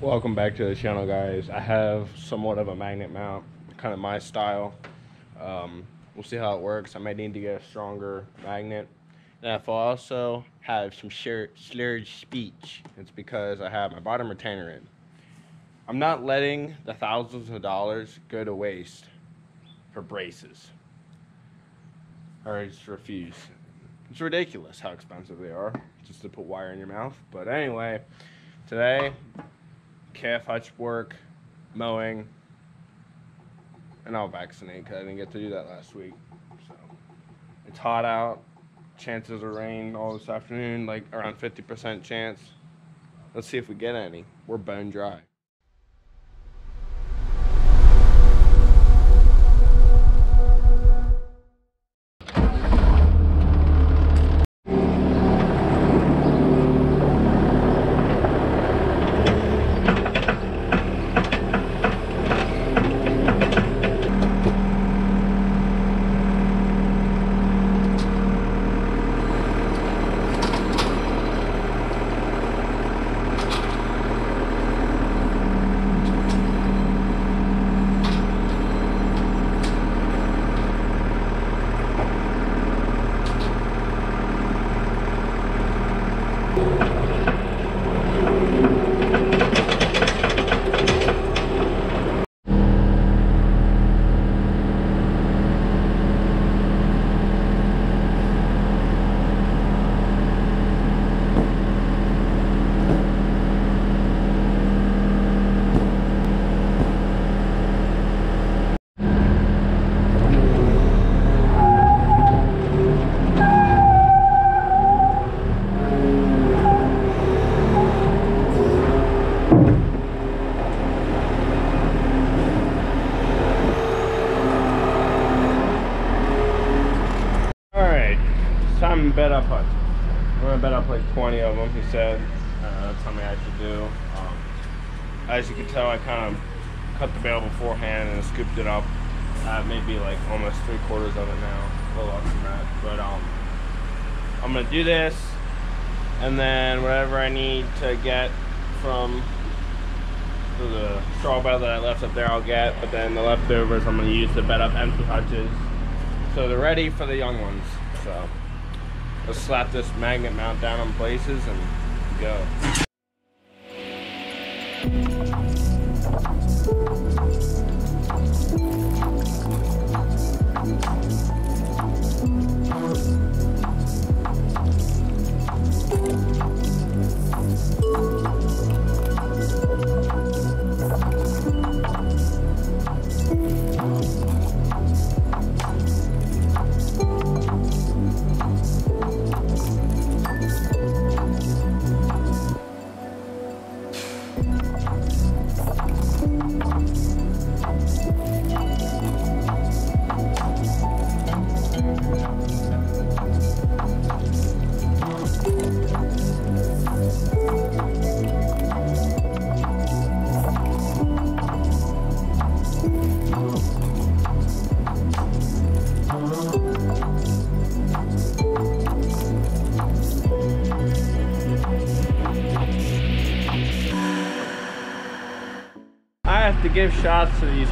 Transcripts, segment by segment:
Welcome back to the channel guys. I have somewhat of a magnet mount, kind of my style. Um, we'll see how it works. I might need to get a stronger magnet. And if I also have some slurred speech, it's because I have my bottom retainer in. I'm not letting the thousands of dollars go to waste for braces. I just refuse. It's ridiculous how expensive they are just to put wire in your mouth. But anyway, today calf hutch work, mowing, and I'll vaccinate because I didn't get to do that last week. So it's hot out. Chances of rain all this afternoon, like around 50% chance. Let's see if we get any. We're bone dry. I'm gonna bet up like 20 of them. He said uh, that's how many I should do. Um, as you can tell, I kind of cut the bale beforehand and scooped it up. Uh, maybe like almost three quarters of it now, a little less than that. But um, I'm gonna do this, and then whatever I need to get from the straw bale that I left up there, I'll get. But then the leftovers, I'm gonna use to bed up empty hutches, so they're ready for the young ones. So. Let's slap this magnet mount down on places and go. have to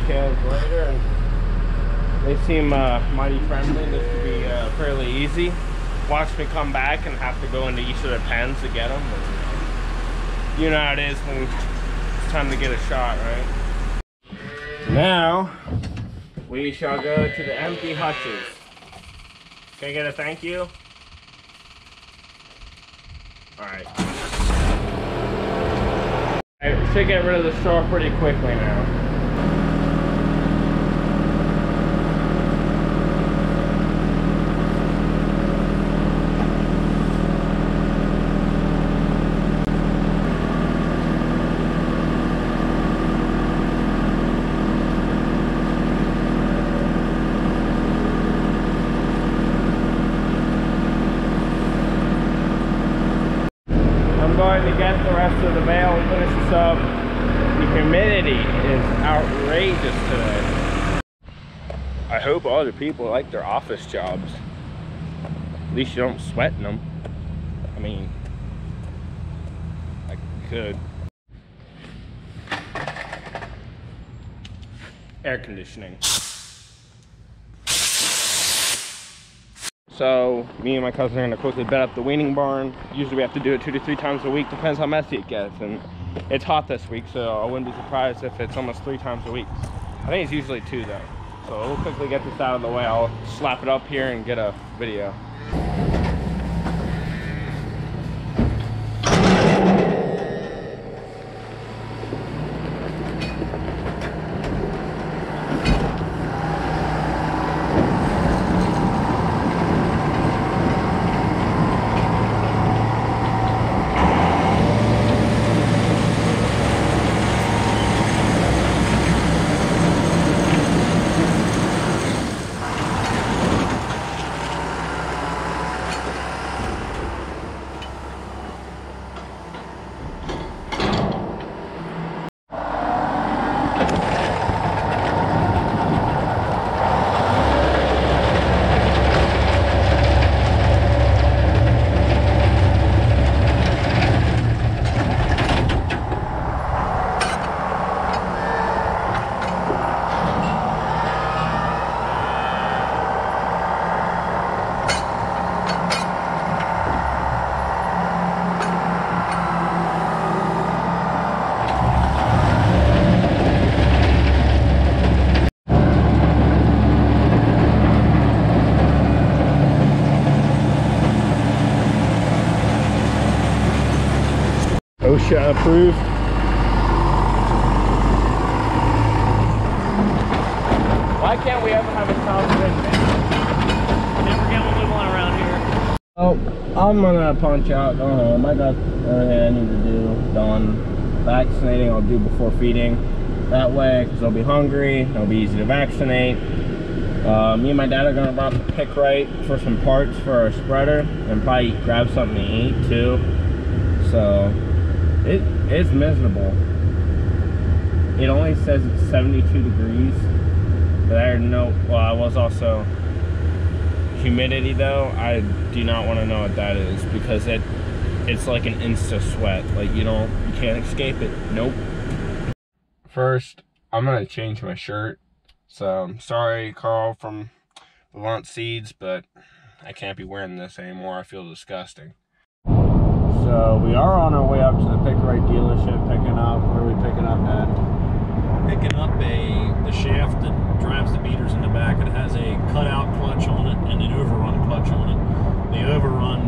later, and they seem uh, mighty friendly. This could be uh, fairly easy. Watch me come back and have to go into each of their pens to get them. You know how it is when it's time to get a shot, right? Now, we shall go to the empty hutches. Can I get a thank you? All right. I should get rid of the straw pretty quickly now. outrageous today. I hope other people like their office jobs. At least you don't sweat in them. I mean, I could. Air conditioning. So me and my cousin are gonna quickly bed up the weaning barn. Usually we have to do it two to three times a week, depends how messy it gets. And it's hot this week, so I wouldn't be surprised if it's almost three times a week. I think it's usually two though. So we'll quickly get this out of the way. I'll slap it up here and get a video. OSHA approved. Why can't we ever have a South Never get one we want around here. Oh, I'm gonna punch out, go home. I got everything I need to do done. Vaccinating I'll do before feeding. That way, because they'll be hungry, it'll be easy to vaccinate. Uh, me and my dad are gonna run to Pik Rite for some parts for our spreader and probably grab something to eat too. So it it's miserable. It only says it's 72 degrees, but I know. Well, I was also humidity though. I do not want to know what that is because it it's like an insta sweat. Like you don't you can't escape it. Nope. First, I'm gonna change my shirt. So I'm sorry, Carl from Levant Seeds, but I can't be wearing this anymore. I feel disgusting. So we are on our way up to the Pik Rite dealership, picking up. Where are we picking up at? Picking up a the shaft that drives the beaters in the back. It has a cutout clutch on it and an overrun clutch on it. The overrun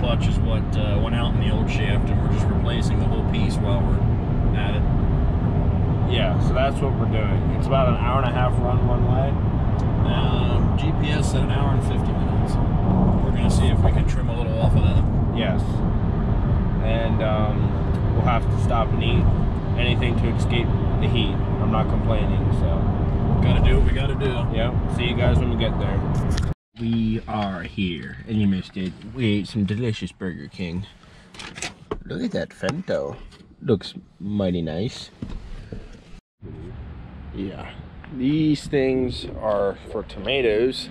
clutch is what uh, went out in the old shaft, and we're just replacing the whole piece while we're at it. Yeah, so that's what we're doing. It's about an hour and a half run one way. Um, GPS said an hour and 50 minutes. We're going to see if we can trim a little off of that. Yes. And um, we'll have to stop and eat anything to escape the heat. I'm not complaining, so. Got to do what we got to do. Yep. See you guys when we get there. We are here, and you missed it. We ate some delicious Burger King. Look at that Fento. Looks mighty nice. Yeah. These things are for tomatoes.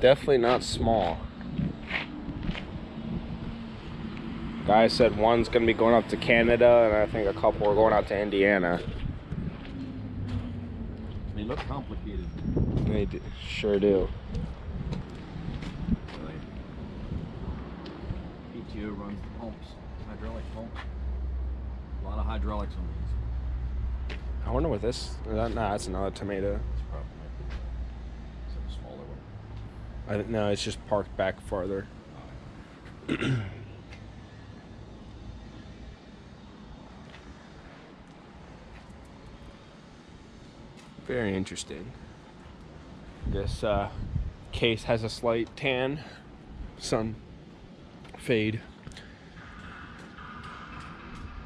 Definitely not small. Guy said one's gonna be going up to Canada, and I think a couple are going out to Indiana. They look complicated. They do, sure do. PTO runs the pumps, hydraulic pumps. A lot of hydraulics on these. I wonder what this. Nah, that's another tomato. It's probably it's a smaller one. I, no, it's just parked back farther. Oh, Very interesting. This uh, case has a slight tan, sun fade.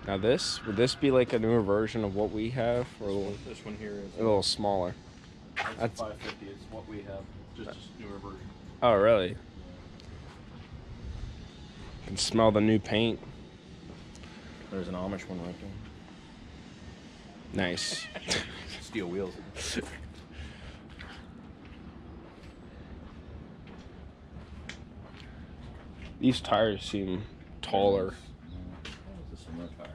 Now this would this be like a newer version of what we have, or a little, This one here is a little smaller? that's that's- 550 is what we have, just a newer version. Oh, really? Can smell the new paint. There's an Amish one right there. Nice. Steel wheels. These tires seem taller. This is a tire.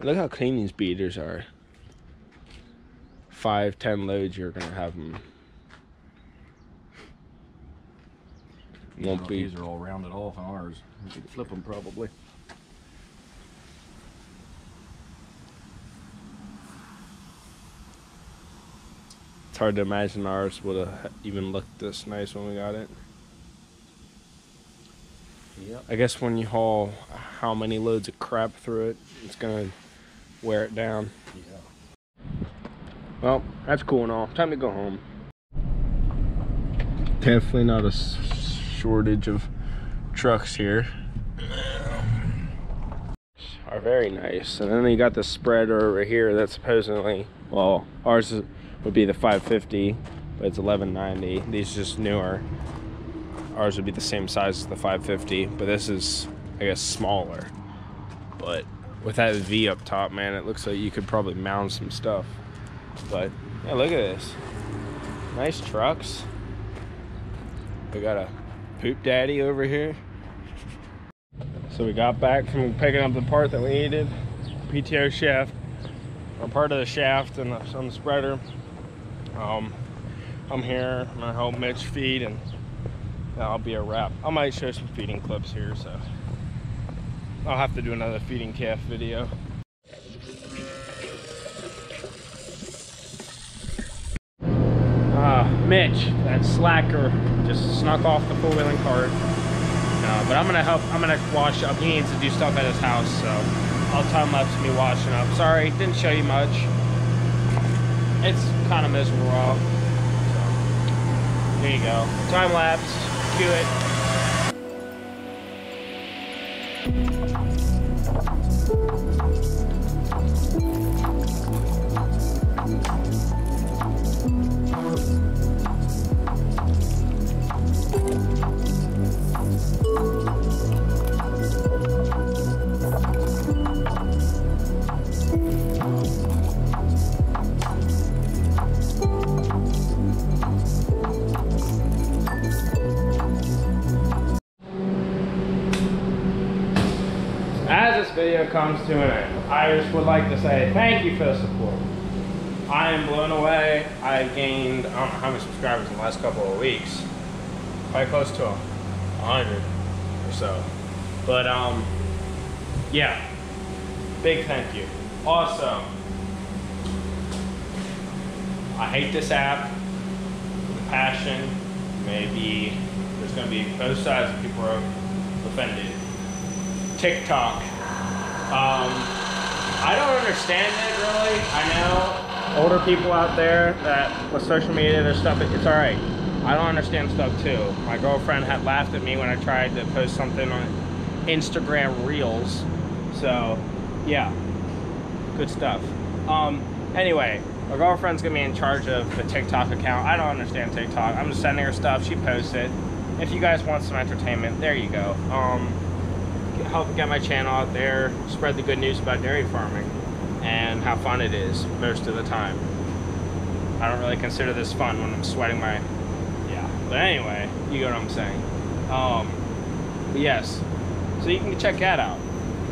Look how clean these beaters are. five, ten loads, you're gonna have them. Won't be. These are all rounded off on ours. We could flip them probably. It's hard to imagine ours would have even looked this nice when we got it. Yep. I guess when you haul how many loads of crap through it, it's gonna wear it down. Yeah. Well, that's cool and all. Time to go home. Definitely not a shortage of trucks here. Are very nice. And then you got the spreader over here that supposedly, well, ours is, would be the 550, but it's 1190. These just newer. Ours would be the same size as the 550, but this is, I guess, smaller. But with that V up top, man, it looks like you could probably mount some stuff. But yeah, look at this. Nice trucks. We got a poop daddy over here. So we got back from picking up the part that we needed. PTO shaft. Or part of the shaft and some spreader. Um, I'm here. I'm gonna help Mitch feed and that'll be a wrap. I might show some feeding clips here, so I'll have to do another feeding calf video. Ah, Mitch, that slacker, just snuck off the four wheeling cart. Uh, but I'm gonna help. I'm gonna wash up. He needs to do stuff at his house, so I'll time lapse me washing up. Sorry, didn't show you much. It's kind of miserable. out. So, here you go. Time lapse. Cue it. As comes to an end, I just would like to say thank you for the support. I am blown away. I've gained, I don't know how many subscribers in the last couple of weeks. Probably close to a hundred or so. But um, yeah, big thank you. Also, I hate this app a passion. Maybe there's gonna be both sides of people are offended. TikTok. Um, I don't understand it really. I know older people out there that with social media, there's stuff. It's all right. I don't understand stuff too. My girlfriend had laughed at me when I tried to post something on Instagram Reels. So, yeah, good stuff. Um, anyway, my girlfriend's gonna be in charge of the TikTok account. I don't understand TikTok. I'm just sending her stuff. She posts it. If you guys want some entertainment, there you go. Um, help get my channel out there, spread the good news about dairy farming and how fun it is most of the time. I don't really consider this fun when I'm sweating my, yeah. But anyway, you get what I'm saying. Um, yes, so you can check that out.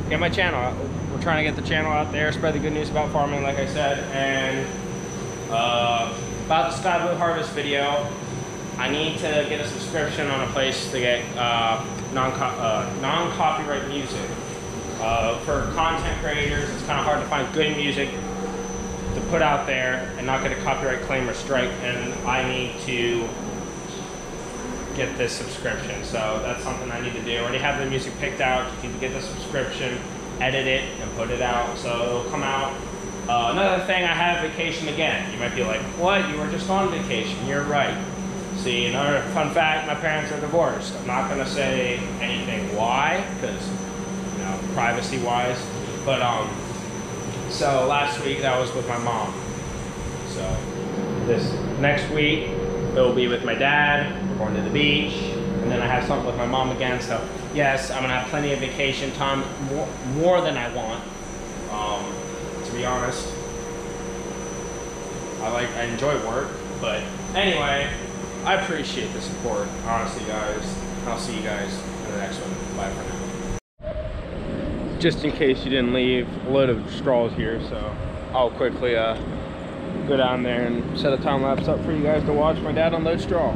Get my channel. out. We're trying to get the channel out there, spread the good news about farming, like I said, and uh, about the Sky Blue Harvest video. I need to get a subscription on a place to get uh, non uh, non music. Uh, for content creators, it's kind of hard to find good music to put out there and not get a copyright claim or strike, and I need to get this subscription. So that's something I need to do. I already have the music picked out. You need to get the subscription, edit it, and put it out. So it'll come out. Uh, another thing, I have vacation again. You might be like, what? You were just on vacation. You're right. Another fun fact, my parents are divorced. I'm not gonna say anything why, because, you know, privacy wise. But, um, so last week that was with my mom. So this next week it will be with my dad. We're going to the beach, and then I have something with my mom again. So yes, I'm gonna have plenty of vacation time, more, more than I want. Um, to be honest, I like I enjoy work, but anyway, I appreciate the support. Honestly, guys, I'll see you guys in the next one. Bye for now. Just in case you didn't leave, a load of straws here, so I'll quickly uh, go down there and set a time lapse up for you guys to watch my dad unload straw.